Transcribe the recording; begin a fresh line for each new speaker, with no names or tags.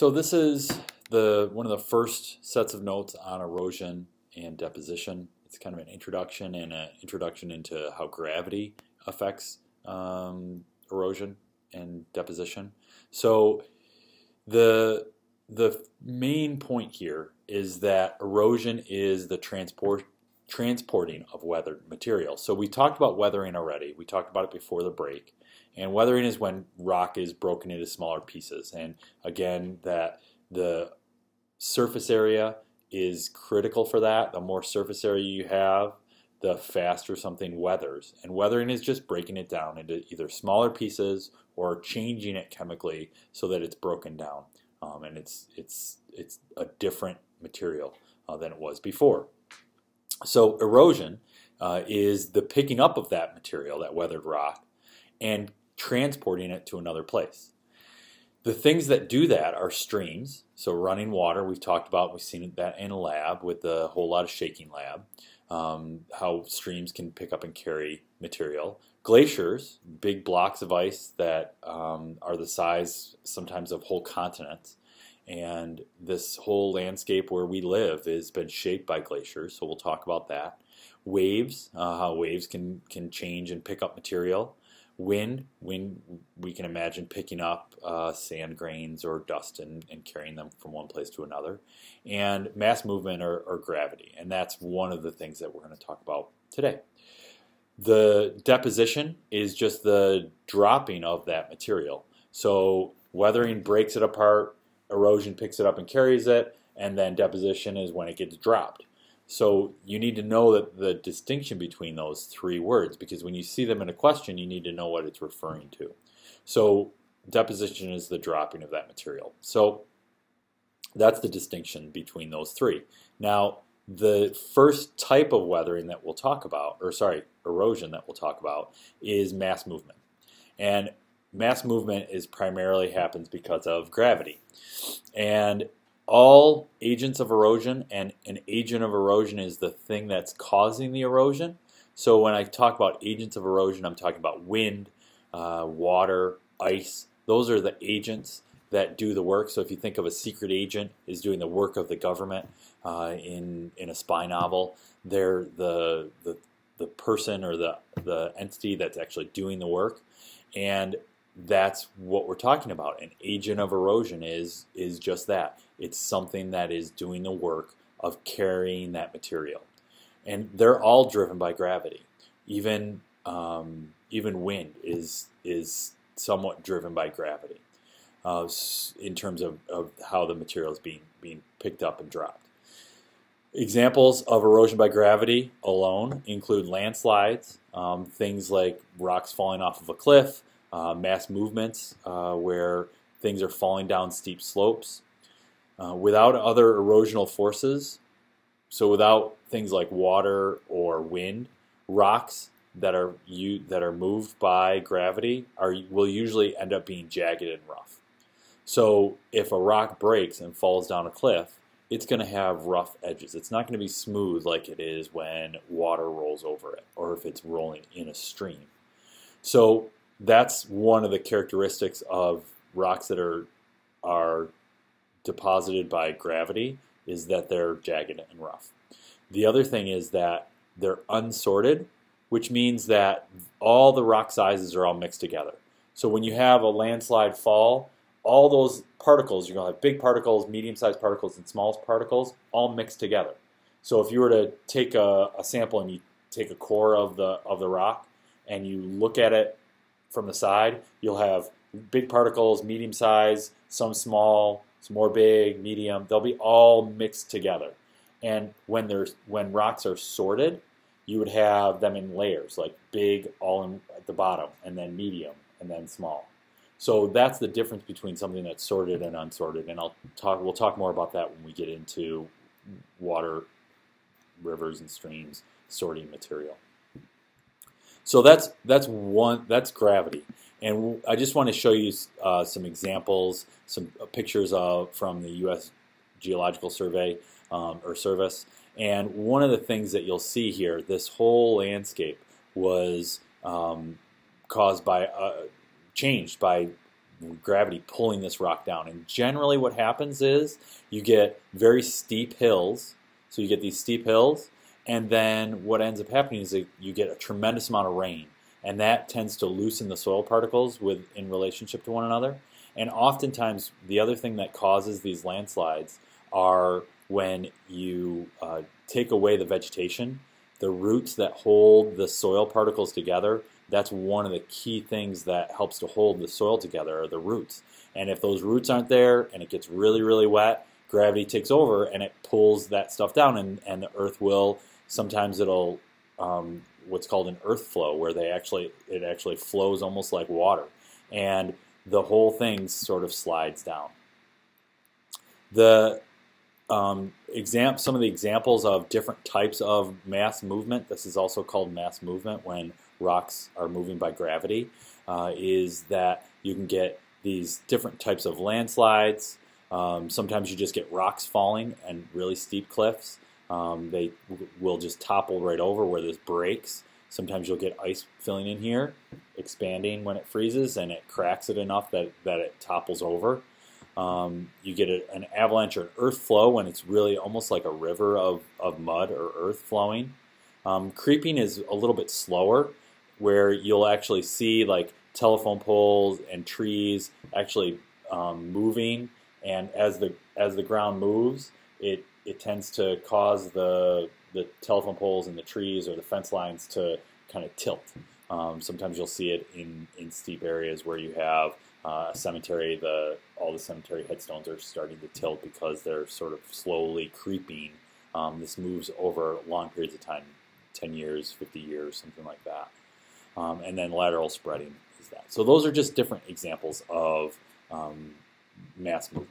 So this is the one of the first sets of notes on erosion and deposition. It's kind of an introduction and an introduction into how gravity affects um, erosion and deposition. So the the main point here is that erosion is the transport transporting of weathered material. So we talked about weathering already. We talked about it before the break. And weathering is when rock is broken into smaller pieces. And again, that the surface area is critical for that. The more surface area you have, the faster something weathers. And weathering is just breaking it down into either smaller pieces or changing it chemically so that it's broken down. Um, and it's, it's, it's a different material uh, than it was before. So erosion uh, is the picking up of that material, that weathered rock, and transporting it to another place. The things that do that are streams. So running water, we've talked about, we've seen that in a lab with a whole lot of shaking lab, um, how streams can pick up and carry material. Glaciers, big blocks of ice that um, are the size sometimes of whole continents. And this whole landscape where we live has been shaped by glaciers, so we'll talk about that. Waves, uh, how waves can, can change and pick up material. Wind, wind we can imagine picking up uh, sand grains or dust and, and, carrying them from one place to another. And mass movement or, or gravity, and that's one of the things that we're going to talk about today. The deposition is just the dropping of that material. So weathering breaks it apart, erosion picks it up and carries it, and then deposition is when it gets dropped. So you need to know that the distinction between those three words because when you see them in a question, you need to know what it's referring to. So deposition is the dropping of that material. So that's the distinction between those three. Now, the first type of weathering that we'll talk about, or sorry, erosion that we'll talk about, is mass movement. And mass movement is primarily happens because of gravity. And all agents of erosion and an agent of erosion is the thing that's causing the erosion. So when I talk about agents of erosion, I'm talking about wind, uh, water, ice. Those are the agents that do the work. So if you think of a secret agent is doing the work of the government uh, in in a spy novel, they're the the the person or the the entity that's actually doing the work, and that's what we're talking about. An agent of erosion is is just that. It's something that is doing the work of carrying that material, and they're all driven by gravity. Even um, even wind is is somewhat driven by gravity uh, in terms of, of how the material is being being picked up and dropped. Examples of erosion by gravity alone include landslides, um, things like rocks falling off of a cliff, uh, mass movements uh, where things are falling down steep slopes. Uh, without other erosional forces, so without things like water or wind, rocks that are you that are moved by gravity are will usually end up being jagged and rough. So if a rock breaks and falls down a cliff, it's going to have rough edges. It's not going to be smooth like it is when water rolls over it or if it's rolling in a stream. So that's one of the characteristics of rocks that are are deposited by gravity is that they're jagged and rough. The other thing is that they're unsorted, which means that all the rock sizes are all mixed together. So when you have a landslide fall, all those particles, you're going to have big particles, medium-sized particles, and small particles all mixed together. So if you were to take a, a sample and you take a core of the of the rock and you look at it from the side, you'll have big particles, medium size, some small, some more big, medium. They'll be all mixed together. And when there's when rocks are sorted, you would have them in layers, like big all in, at the bottom, and then medium, and then small. So that's the difference between something that's sorted and unsorted. And I'll talk. We'll talk more about that when we get into water, rivers, and streams sorting material. So that's that's one that's gravity, and I just want to show you uh, some examples, some uh, pictures of from the U.S. Geological Survey um, or Service. And one of the things that you'll see here, this whole landscape was um, caused by uh, changed by gravity pulling this rock down. And generally, what happens is you get very steep hills. So you get these steep hills, and then what ends up happening is that you get a tremendous amount of rain, and that tends to loosen the soil particles with in relationship to one another. And oftentimes, the other thing that causes these landslides are when you uh, take away the vegetation, the roots that hold the soil particles together that's one of the key things that helps to hold the soil together are the roots. And if those roots aren't there and it gets really, really wet, gravity takes over and it pulls that stuff down and, and the earth will, sometimes it'll, um, what's called an earth flow where they actually, it actually flows almost like water. And the whole thing sort of slides down. The um, exam some of the examples of different types of mass movement. This is also called mass movement when rocks are moving by gravity. Uh, is that you can get these different types of landslides. Um, sometimes you just get rocks falling and really steep cliffs. Um, they will just topple right over where this breaks. Sometimes you'll get ice filling in here, expanding when it freezes, and it cracks it enough that, that it topples over. Um, you get a, an avalanche or an earth flow when it's really almost like a river of, of mud or earth flowing. Um, creeping is a little bit slower, where you'll actually see like telephone poles and trees actually um, moving, and as the as the ground moves, it it tends to cause the the telephone poles and the trees or the fence lines to kind of tilt. Um, sometimes you'll see it in, in steep areas where you have uh, a cemetery. The all the cemetery headstones are starting to tilt because they're sort of slowly creeping. Um, this moves over long periods of time, 10 years, 50 years, something like that. Um, and then lateral spreading is that. So those are just different examples of um, mass movement.